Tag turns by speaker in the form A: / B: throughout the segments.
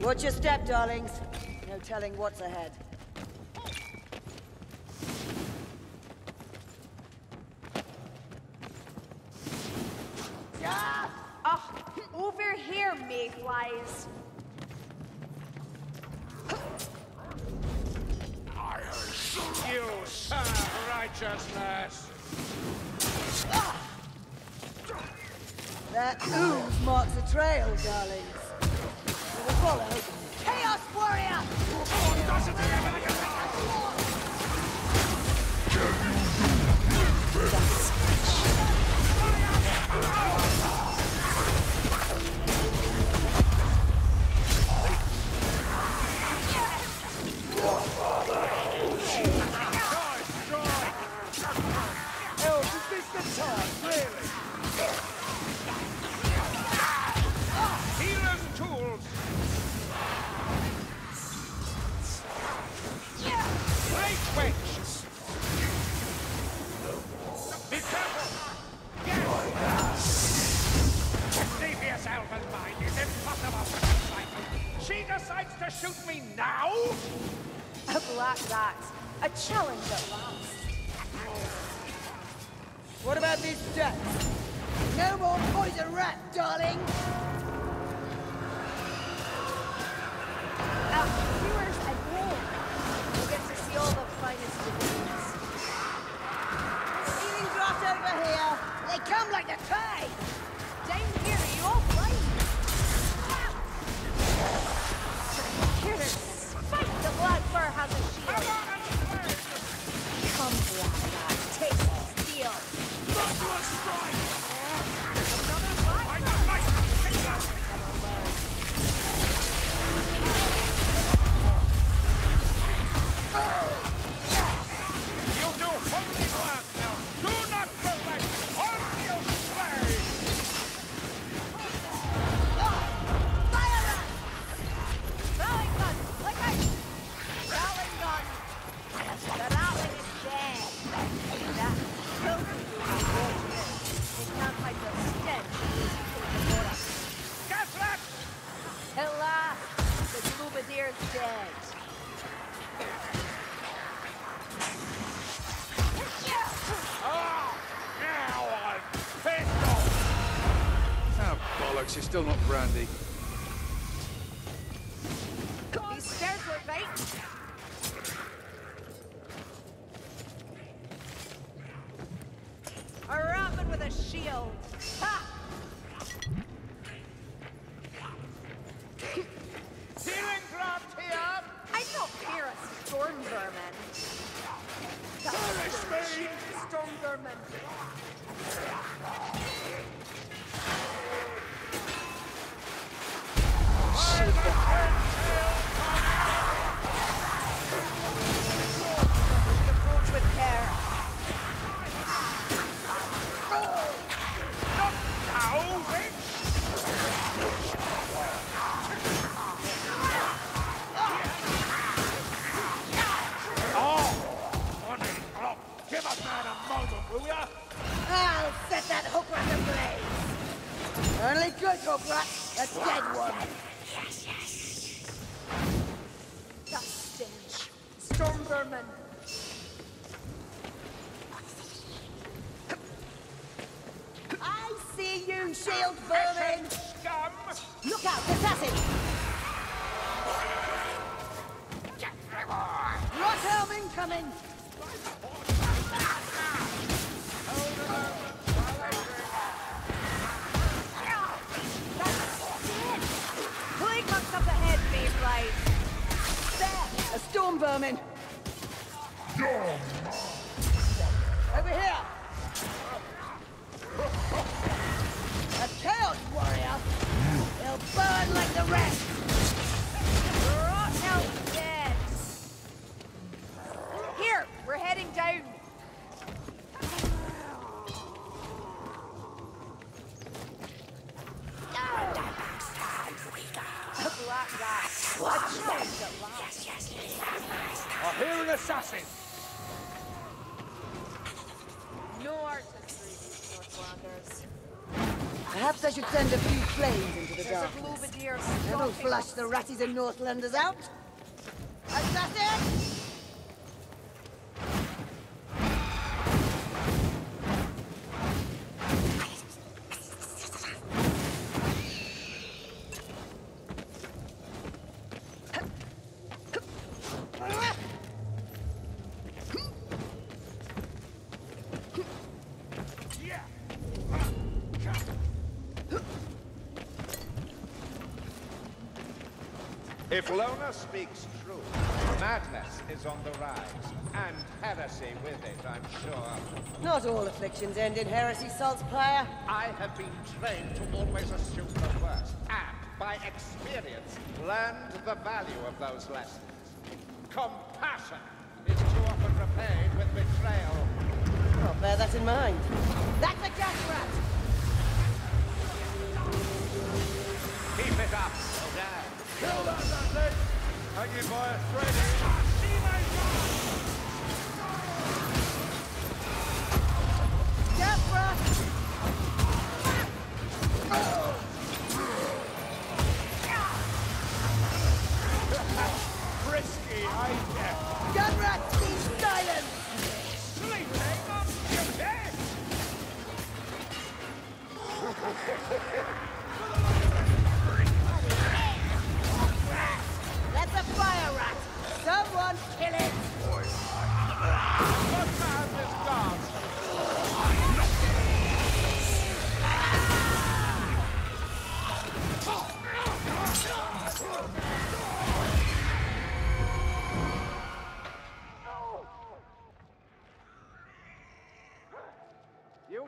A: Watch your step, darlings. No telling what's ahead.
B: Ah! Oh, over here, me flies. I Mayflies.
C: You serve righteousness.
A: That ooze marks a trail, darlings. Follow Chaos Warrior!
D: still not brandy.
B: I
A: see you, shield vermin!
C: Scum!
A: Look out, assassin! Rotthelm incoming! There! A storm vermin! rest. Ratties and Northlanders out.
E: If Lona speaks true, madness is on the rise, and heresy with it, I'm sure.
A: Not all afflictions end in heresy, Saltzpyre.
E: I have been trained to always assume the worst, and by experience, learned the value of those lessons. Compassion is too often repaid with betrayal.
A: I'll bear that in mind. That's a gas rat!
E: Keep it up, Odin.
C: Kill that Dudley! Hanging by a thread.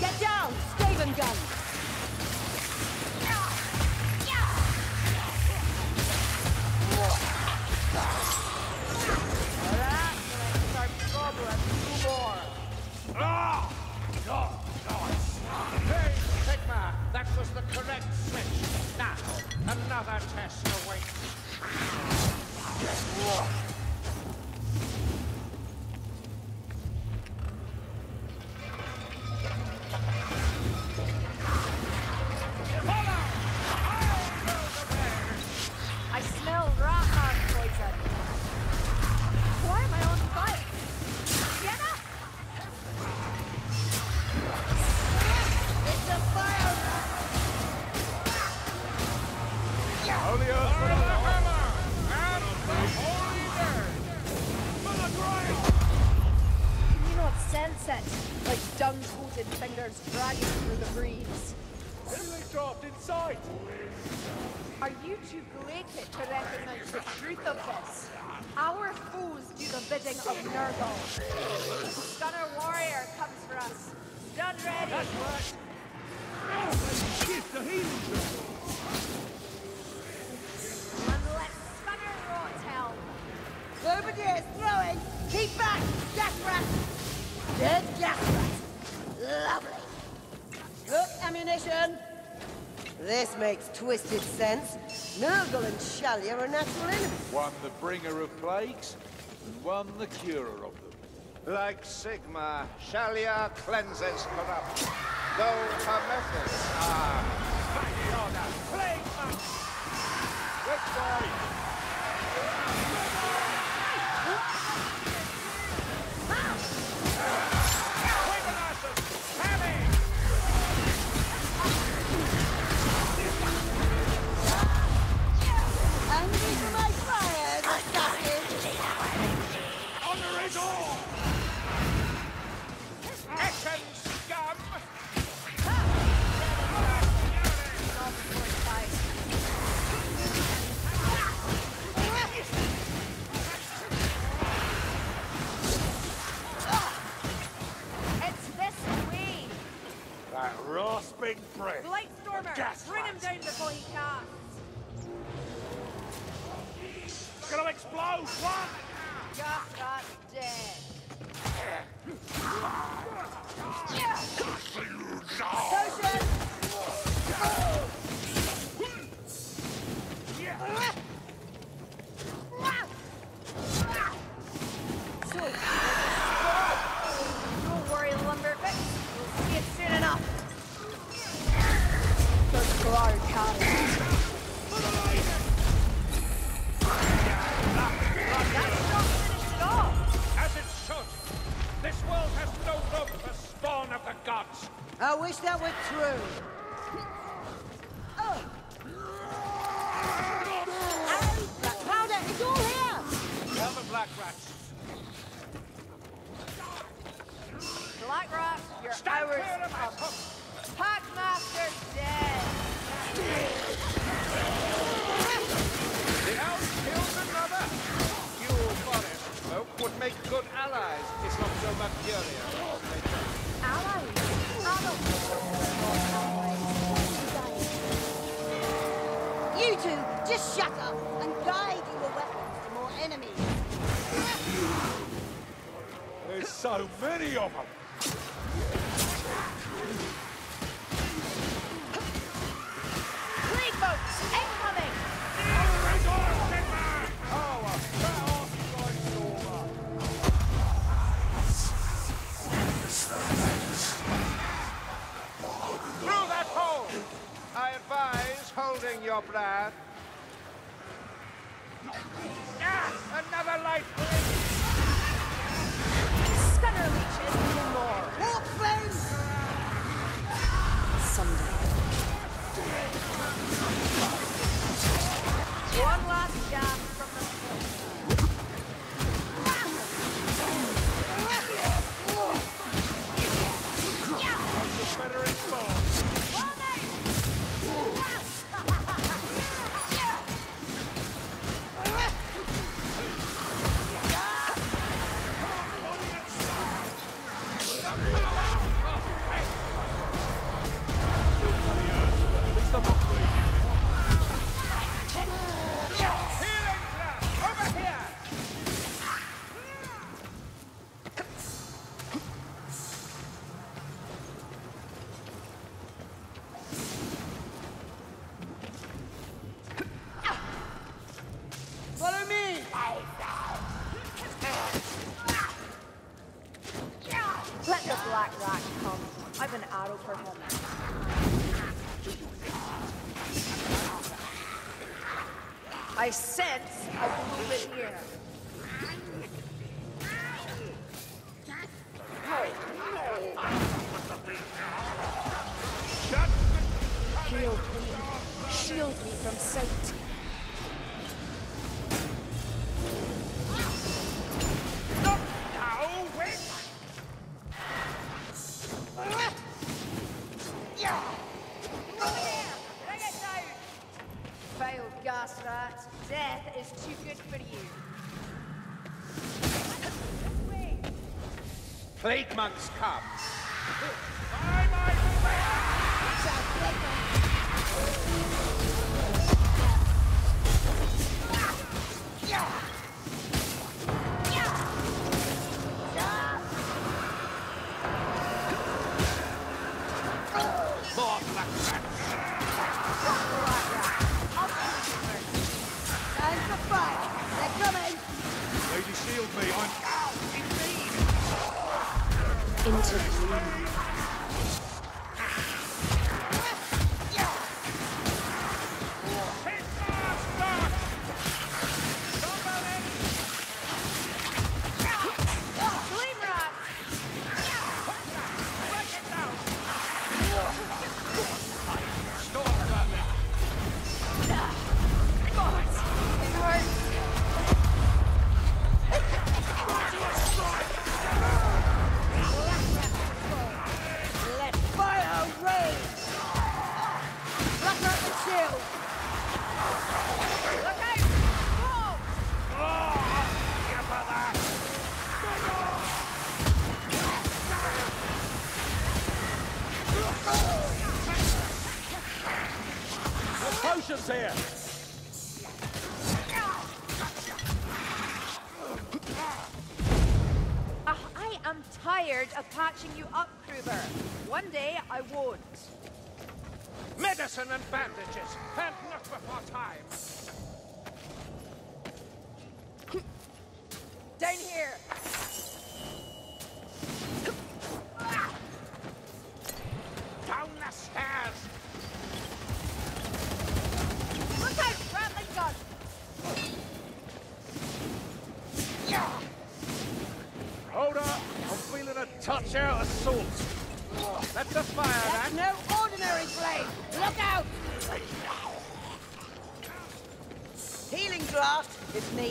C: Get
A: down! Skaven gun!
B: This
A: makes twisted sense. Nurgle and Shallya are natural enemies.
D: One the bringer of plagues, and one the curer of them.
E: Like Sigmar, Shallya cleanses corrupt. Though her methods are... Ah.
C: Mighty order. Plague monk. Which way?
A: it
E: through. I advise holding your breath. Ah, another light blink!
A: Stunner leeches even more.
D: Wolf flames!
A: Someday. One last shot. Shield me. Shield me from Satan. Death is too good for you.
E: Plague monks come.
A: into interview potions
E: here!
A: Uh, I am tired of patching you up, Kruber. One day I won't.
F: Medicine and bandages, and not before time.
A: Down here!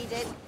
C: needed.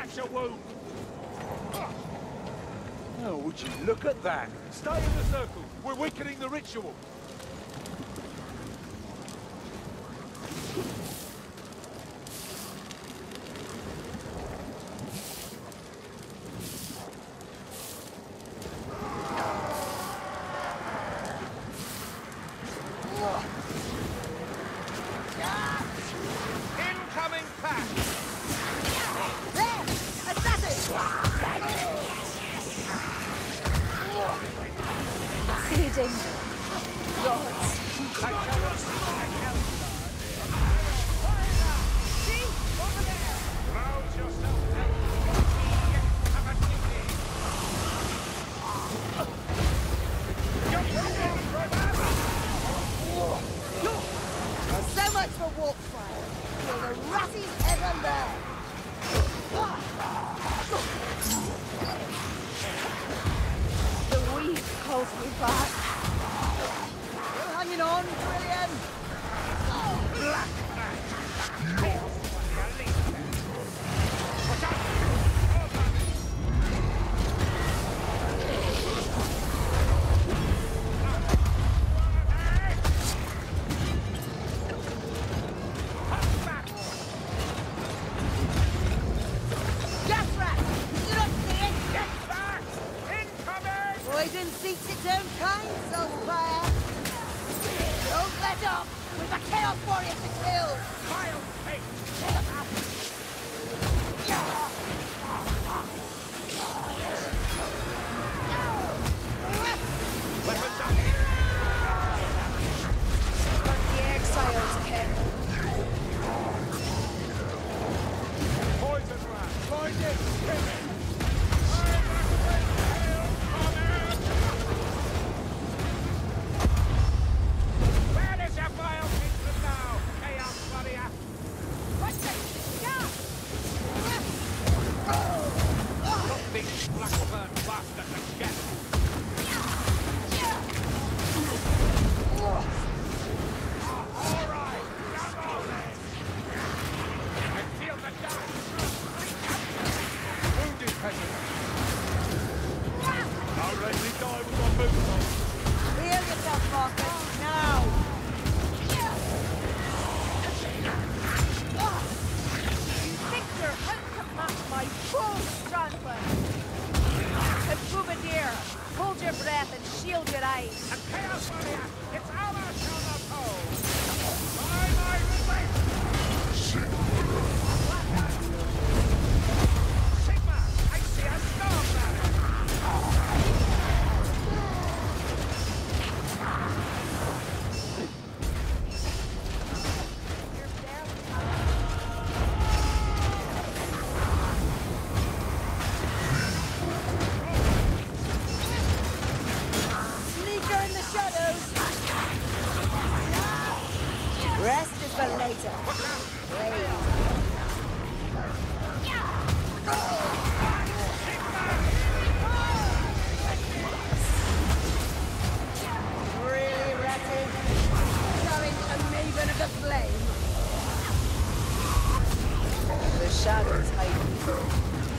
E: patch a wound. Oh, would you look at that? Stay in the circle. We're weakening the ritual. はい hide